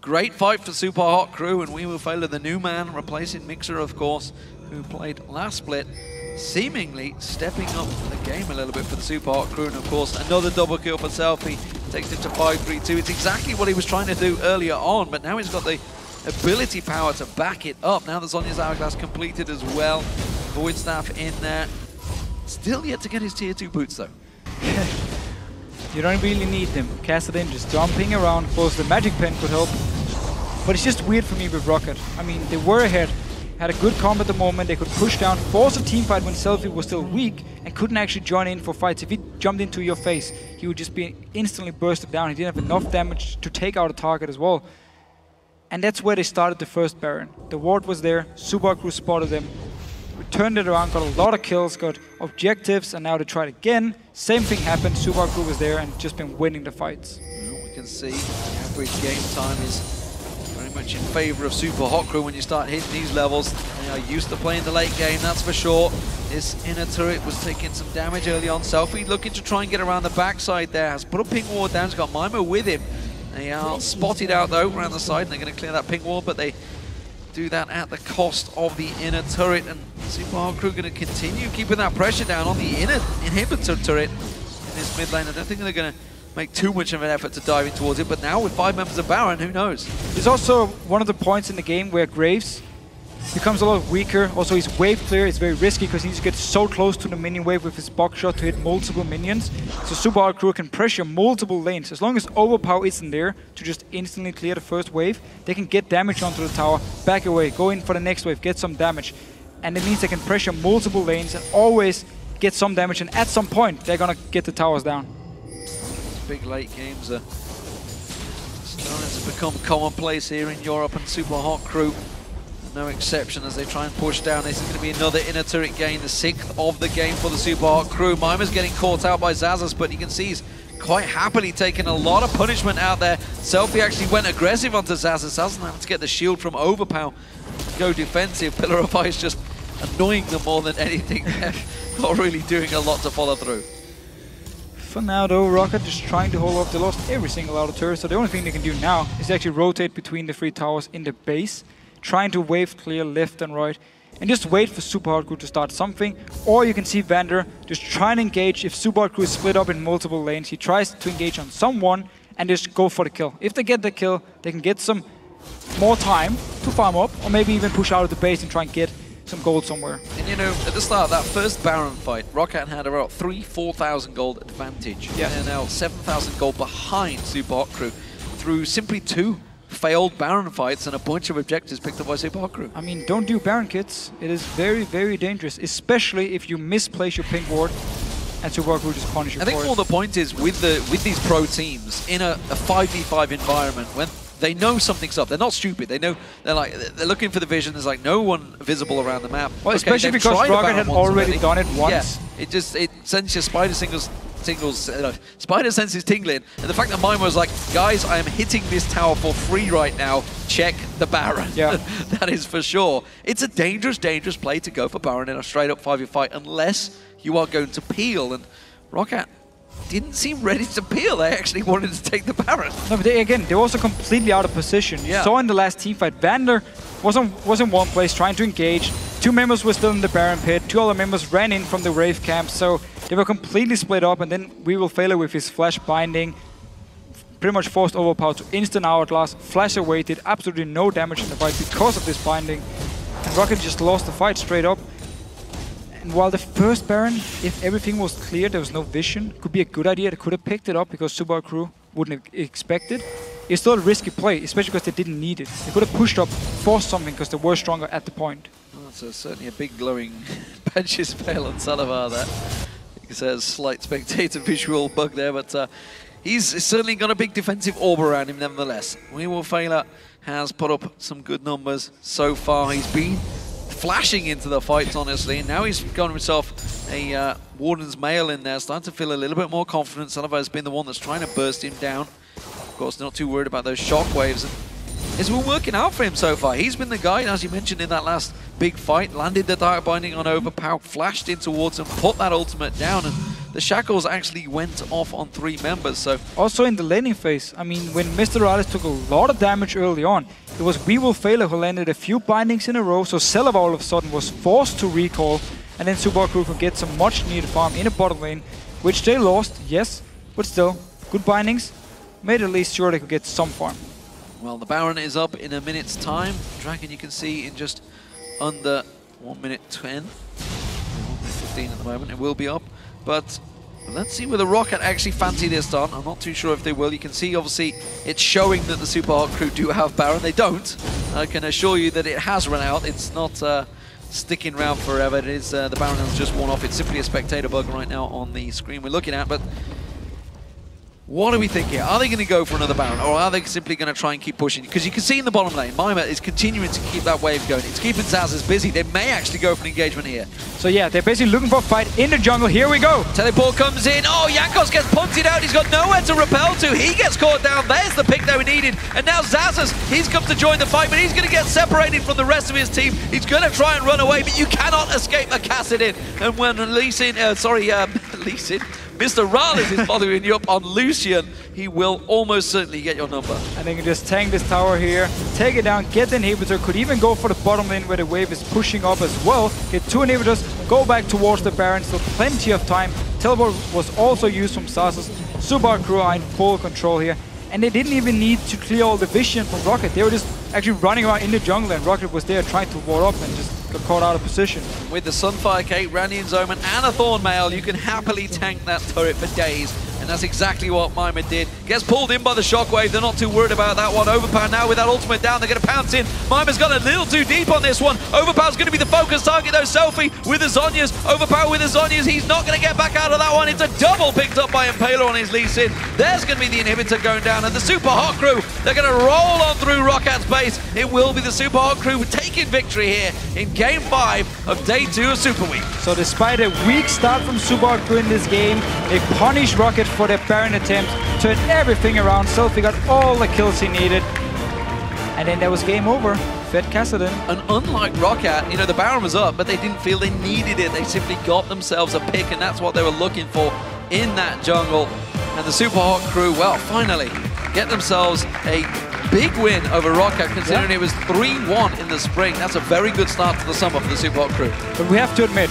great fight for Super Hot Crew and We Will Fail the new man replacing migxa, of course, who played last split seemingly stepping up the game a little bit for the Super Hot crew. And of course, another double kill for Selfie takes it to 5-3-2. It's exactly what he was trying to do earlier on, but now he's got the ability power to back it up. Now the Zhonya's Hourglass completed as well. Void Staff in there. Still yet to get his tier 2 boots though. you don't really need them. Kassadin just jumping around. Of course, the Magic Pen could help. But it's just weird for me with Roccat. I mean, they were ahead had a good comp at the moment. They could push down, force a team fight when Selfie was still weak and couldn't actually join in for fights. If he jumped into your face, he would just be instantly bursted down. He didn't have enough damage to take out a target as well. And that's where they started the first Baron. The ward was there, Subaru spotted them, turned it around, got a lot of kills, got objectives, and now they tried again. Same thing happened, Subaru was there and just been winning the fights. Well, we can see the average game time is very much in favour of Super Hot Crew when you start hitting these levels. They are used to playing the late game, that's for sure. This inner turret was taking some damage early on. Selfie looking to try and get around the backside there. Has put a pink ward down, he's got Mimer with him. They are spotted out though around the side and they're going to clear that pink wall, but they do that at the cost of the inner turret. And Super Crew going to continue keeping that pressure down on the inner inhibitor turret in this mid lane. I don't think they're going to make too much of an effort to dive in towards it, but now with five members of Baron, who knows? There's also one of the points in the game where Graves becomes a lot weaker. Also, his wave clear is very risky because he needs to get so close to the minion wave with his buckshot to hit multiple minions. So Super Hot Crew can pressure multiple lanes. As long as Overpow isn't there to just instantly clear the first wave, they can get damage onto the tower, back away, go in for the next wave, get some damage. and it means they can pressure multiple lanes and always get some damage, and at some point, they're gonna get the towers down. Big late games are starting to become commonplace here in Europe, and Super Hot Crew no exception as they try and push down. This is going to be another inner turret gain, the sixth of the game for the Super Hot Crew. Mimer's getting caught out by Xaxus, but you can see he's quite happily taking a lot of punishment out there. Selfie actually went aggressive onto Xaxus. Doesn't to get the shield from Overpow. Go defensive. Pillar of Ice just annoying them more than anything. Not really doing a lot to follow through. For now though, Roccat is trying to hold off. They lost every single outer turret, so the only thing they can do now is actually rotate between the three towers in the base trying to wave clear left and right, and just wait for Super Hot Crew to start something. Or you can see Vander just try and engage. If Super Hot Crew is split up in multiple lanes, he tries to engage on someone and just go for the kill. If they get the kill, they can get some more time to farm up, or maybe even push out of the base and try and get some gold somewhere. And you know, at the start of that first Baron fight, Roccat had about 3, 4,000 gold advantage. Yeah. They're now 7,000 gold behind Super Hot Crew through simply two failed Baron fights and a bunch of objectives picked up by Hot I mean, don't do Baron kits. It is very, very dangerous, especially if you misplace your pink ward and Crew just punish you I think more the point is with the with these pro teams in a, a 5v5 environment when they know something's up. They're not stupid. They know they're like they're looking for the vision. There's like no one visible around the map. Well, okay, especially because Roccat had already, already done it once. Yeah, it just it sends your spider singles tingles, uh, spider senses tingling, and the fact that Mimer was like, guys, I am hitting this tower for free right now, check the Baron. Yeah. that is for sure. It's a dangerous, dangerous play to go for Baron in a straight up 5v fight unless you are going to peel, and Roccat didn't seem ready to peel. They actually wanted to take the Baron. No, but they, again, they were also completely out of position. Yeah. saw in the last team fight, Vander was, on, was in one place trying to engage. Two members were still in the Baron pit. Two other members ran in from the Wraith camp. So they were completely split up. And then We Will Fail with his flash binding. Pretty much forced Overpow to instant Hourglass. Flash away, did absolutely no damage in the fight because of this binding. And Roccat just lost the fight straight up. And while the first Baron, if everything was clear, there was no vision, could be a good idea. They could have picked it up because Subaru crew wouldn't have expected. It's still a risky play, especially because they didn't need it. They could have pushed up, forced something because they were stronger at the point. That's a, certainly a big glowing Banshee's Veil on Celaver there. You can a slight spectator visual bug there, but uh, he's certainly got a big defensive orb around him nevertheless. We will fail has put up some good numbers so far. He's been flashing into the fights, honestly. And now he's got himself a uh, Warden's Mail in there, starting to feel a little bit more confident. Celaver has been the one that's trying to burst him down. Of course, not too worried about those shockwaves. It's been working out for him so far. He's been the guy, as you mentioned in that last big fight, landed the Dark Binding on Overpow, flashed in towards him, put that ultimate down, and the Shackles actually went off on three members. So Also in the laning phase, I mean, when MrRalleZ took a lot of damage early on, it was We Will Fail who landed a few bindings in a row, so Celaver all of a sudden was forced to recall, and then Subaru could get some much needed farm in a bottom lane, which they lost, yes, but still, good bindings, made at least sure they could get some farm. Well, the Baron is up in a minute's time. Dragon, you can see, in just under 1 minute 10. 1 minute 15 at the moment. It will be up. But let's see whether Roccat actually fancy this done. I'm not too sure if they will. You can see, obviously, it's showing that the Super Hot crew do have Baron. They don't. I can assure you that it has run out. It's not... Uh, sticking around forever. It is uh, the Baron has just worn off. It's simply a spectator bug right now on the screen we're looking at, but what do we think here? Are they going to go for another Baron, or are they simply going to try and keep pushing? Because you can see in the bottom lane, Mimer is continuing to keep that wave going. It's keeping Xaxus busy. They may actually go for an engagement here. So yeah, they're basically looking for a fight in the jungle. Here we go. Teleport comes in. Oh, Jankos gets punted out. He's got nowhere to repel to. He gets caught down. There's the pick that we needed. And now Xaxus, he's come to join the fight, but he's going to get separated from the rest of his team. He's going to try and run away, but you cannot escape a. And when Lee Sin, uh, sorry, um, MrRalleZ is following you up on Lucian. He will almost certainly get your number. And they can just tank this tower here, take it down, get the inhibitor, could even go for the bottom lane where the wave is pushing up as well. Get two inhibitors, go back towards the Baron, still plenty of time. Teleport was also used from Xaxus. Subar crew are in full control here. And they didn't even need to clear all the vision from Roccat. They were just actually running around in the jungle and Roccat was there trying to ward up and just got caught out of position. With the Sunfire Cape, Randuin's Omen and a Thorn Mail, you can happily tank that turret for days. That's exactly what Mimer did. Gets pulled in by the shockwave. They're not too worried about that one. Overpow now with that ultimate down. They're going to pounce in. Mimer's gone a little too deep on this one. Overpow's going to be the focus target though. Selfie with the Zhonya's. Overpower with the Zhonya's. He's not going to get back out of that one. It's a double picked up by Impaler on his Lee Sin. There's going to be the inhibitor going down. And the Super Hot Crew, they're going to roll on through Roccat's base. It will be the Super Hot Crew taking victory here in Game 5 of Day 2 of Super Week. So despite a weak start from Super Hot Crew in this game, they punished Roccat for their Baron attempt, turned everything around, Selfie got all the kills he needed, and then that was game over. Fed Kassadin. And unlike Roccat, you know, the Baron was up, but they didn't feel they needed it. They simply got themselves a pick, and that's what they were looking for in that jungle. And the Super Hot crew, well, finally get themselves a big win over Roccat, considering yeah. it was 3-1 in the spring. That's a very good start to the summer for the Super Hot crew. But we have to admit,